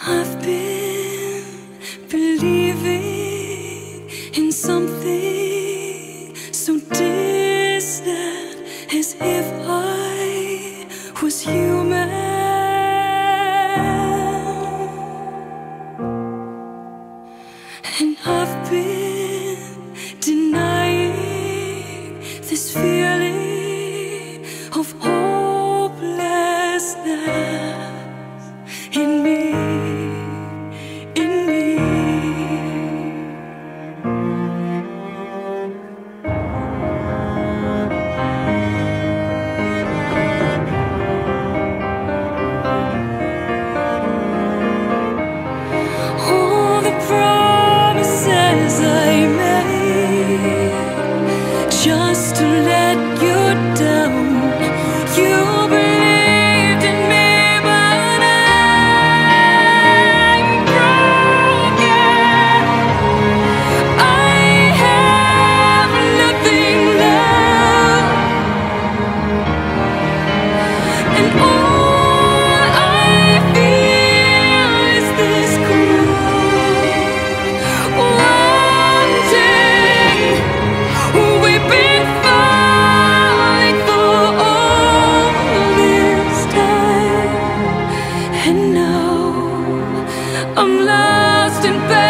I've been believing in something so distant as if I was human. And I've been let you down. And know I'm lost in bed.